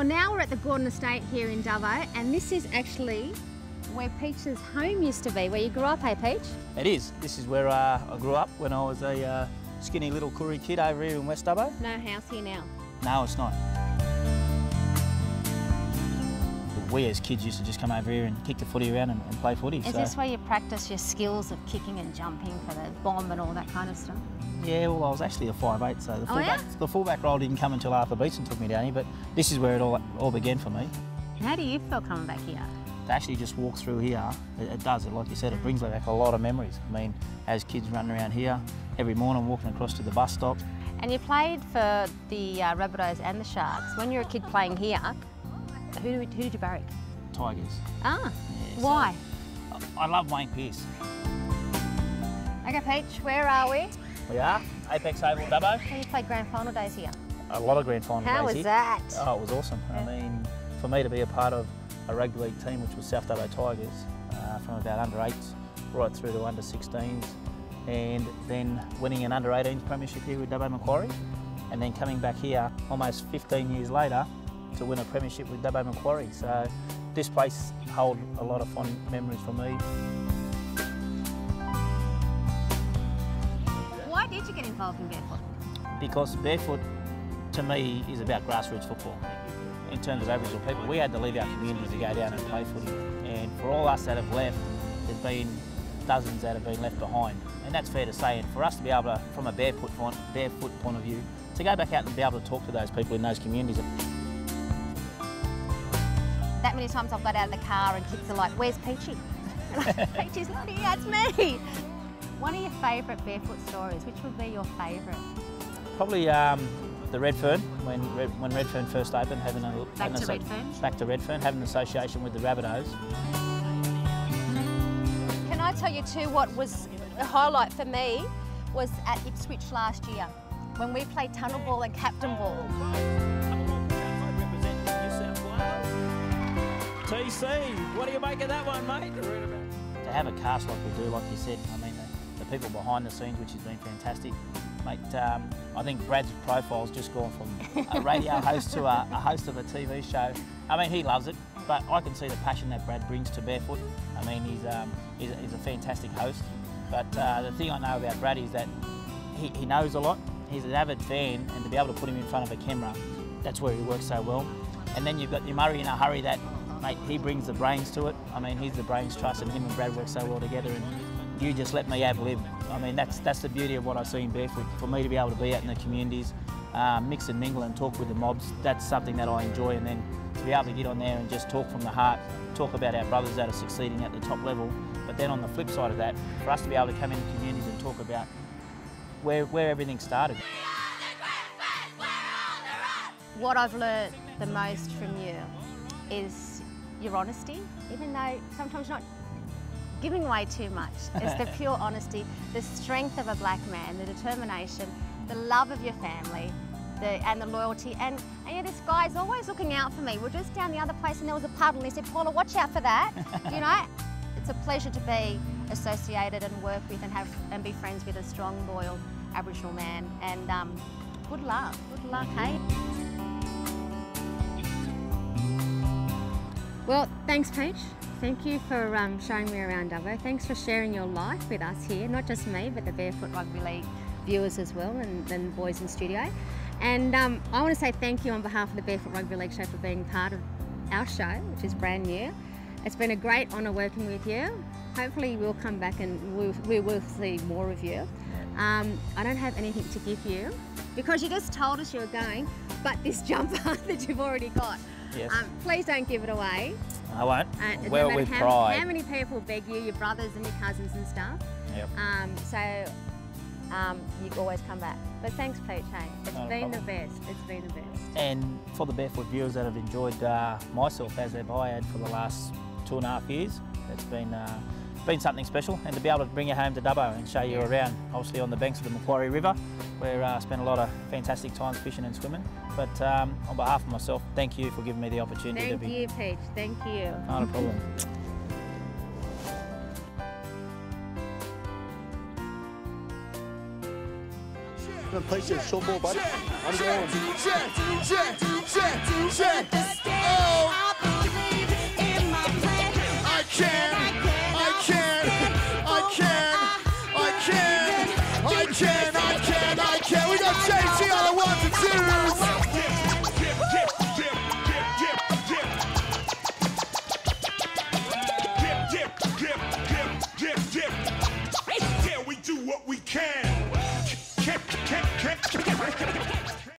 Well, now we're at the Gordon Estate here in Dubbo, and this is actually where Peach's home used to be, where you grew up, hey Peach? It is. This is where uh, I grew up when I was a uh, skinny little Koori kid over here in West Dubbo. No house here now. No, it's not. We as kids used to just come over here and kick the footy around and, and play footy. Is so. this where you practice your skills of kicking and jumping for the bomb and all that kind of stuff? Yeah, well, I was actually a five-eighth, so the Oh, fullback, yeah? the fullback role didn't come until Arthur Beetson took me down here, but this is where it all, all began for me. How do you feel coming back here? To actually just walk through here, it, it does, it, like you said, it brings back a lot of memories. I mean, as kids running around here, every morning walking across to the bus stop, And you played for the uh, Rabbitohs and the Sharks. When you were a kid playing here, who, who did you barrack? Tigers. Ah, Yeah, so- why? I love Wayne Pearce. Okay, Peach, where are we? We are, Apex Oval Dubbo. Well, you played grand final days here. A lot of grand final How days was here. that? Oh, it was awesome. Yeah. I mean, for me to be a part of a rugby league team, which was South Dubbo Tigers, uh, from about under 8s right through to under 16s, and then winning an under 18s premiership here with Dubbo Macquarie, and then coming back here almost 15 years later to win a premiership with Dubbo Macquarie. So this place holds a lot of fond memories for me. Why did you get involved in barefoot? because barefoot to me is about grassroots football. In terms of Aboriginal people, we had to leave our communities to go down and play footy. And for all us that have left, there's been dozens that have been left behind. And that's fair to say. And for us to be able to, from a barefoot, point- barefoot point of view, to go back out and be able to talk to those people in those communities. That many times I've got out of the car and kids are like, where's Peachy? Like, Peachy's not here, it's me. One of your favourite barefoot stories, which would be your favourite? Probably um, the Redfern, when, Red, when Redfern first opened, having a Back having to so- Redfern? Back to Redfern, having an association with the Rabbitohs. Can I tell you too what was a highlight for me was at Ipswich last year when we played tunnel ball and captain ball. TC, what do you make of that one, mate? To have a cast like we do, like you said, I mean, the, the people behind the scenes, which has been fantastic. Mate, um, I think Brad's profile's just gone from a radio host to a, a host of a TV show. I mean, he loves it, but I can see the passion that Brad brings to barefoot. I mean, he's, um, he's, he's a fantastic host. But uh, the thing I know about Brad is that he, he knows a lot. He's an avid fan, and to be able to put him in front of a camera, that's where he works so well. And then you've got your Murray in a hurry that, mate, he brings the brains to it. I mean, he's the brains trust, and him and Brad work so well together. And you just let me have live. I mean, that's that's the beauty of what I see in barefoot. For me to be able to be out in the communities, uh, mix and mingle and talk with the mobs, that's something that I enjoy. And then to be able to get on there and just talk from the heart, talk about our brothers that are succeeding at the top level. But then on the flip side of that, for us to be able to come into communities and talk about where, where everything started. What I've learnt the most from you is your honesty, even though sometimes not giving away too much. It's the pure honesty, the strength of a black man, the determination, the love of your family, the, and the loyalty. And, and yeah, this guy's always looking out for me. We're just down the other place and there was a puddle and he said, Paula, watch out for that. you know, it's a pleasure to be associated and work with and have and be friends with a strong, loyal Aboriginal man. And um, good luck, good luck, hey? Well, thanks, Paige. Thank you for um, showing me around Dubbo. Thanks for sharing your life with us here, not just me, but the Barefoot Rugby League viewers as well and, and boys in studio. And um, I want to say thank you on behalf of the Barefoot Rugby League show for being part of our show, which is brand new. It's been a great honour working with you. Hopefully we'll come back and we'll, we will see more of you. Um, I don't have anything to give you because you just told us you were going, but this jumper that you've already got. Yes. Um, please don't give it away. I won't. Uh, no with how, pride. How many people beg you, your brothers and your cousins and stuff? Yep. Um, so um, you always come back. But thanks, Peach. Hey, it's Not been the best. It's been the best. And for the barefoot viewers that have enjoyed uh, myself as I had for the last two and a half years, it's been uh, been something special. And to be able to bring you home to Dubbo and show you Yeah. around, obviously on the banks of the Macquarie River, where I uh, spent a lot of fantastic times fishing and swimming. But um, on behalf of myself, thank you for giving me the opportunity Thank to be. Thank you, Peach. Thank you. Not a problem. Gonna play some short ball, buddy. I'm going.